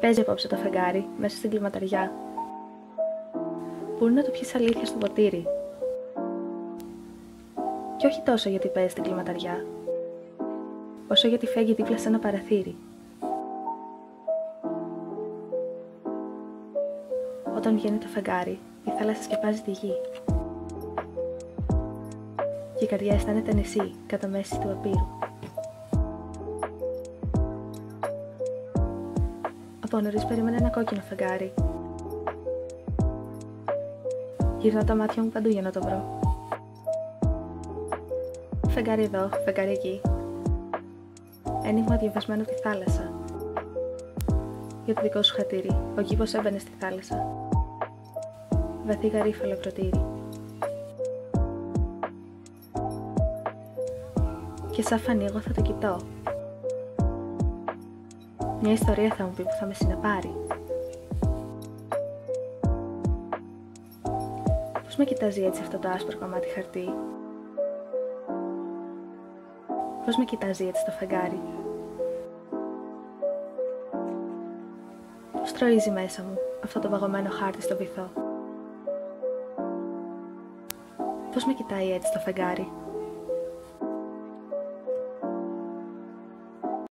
Παίζει απόψε το φεγγάρι μέσα στην κλιματαριά. Πού να το πιεις αλήθεια στο ποτήρι. Και όχι τόσο γιατί παίζει στην κλιματαριά, όσο γιατί φέγγει δίπλα σε ένα παραθύρι. Όταν βγαίνει το φεγγάρι, η θάλασσα σκεπάζει τη γη. Και η καρδιά αισθάνεται νησί κατά μέση του απείρου. Από νωρίς περίμενα ένα κόκκινο φεγγάρι. Γυρνώ τα μάτια μου παντού για να το βρω. Φεγγάρι εδώ, φεγγάρι εκεί. Ένιγμα διαβασμένο από τη θάλασσα. Για το δικό σου χατήρι, ο κήπος έμπαινε στη θάλασσα. Βαθύ γαρίφαλο κροτήρι. Και σαν φανεί εγώ θα το κοιτώ μια ιστορία θα μου πει που θα με συνεπάρει. Πώς με κοιτάζει έτσι αυτό το άσπρο κομμάτι χαρτί; Πώς με κοιτάζει έτσι το φεγγάρι; Πώς τροίζει μέσα μου αυτό το βαγωμένο χάρτη στο βυθό; Πώς με κοιτάει έτσι το φεγγάρι;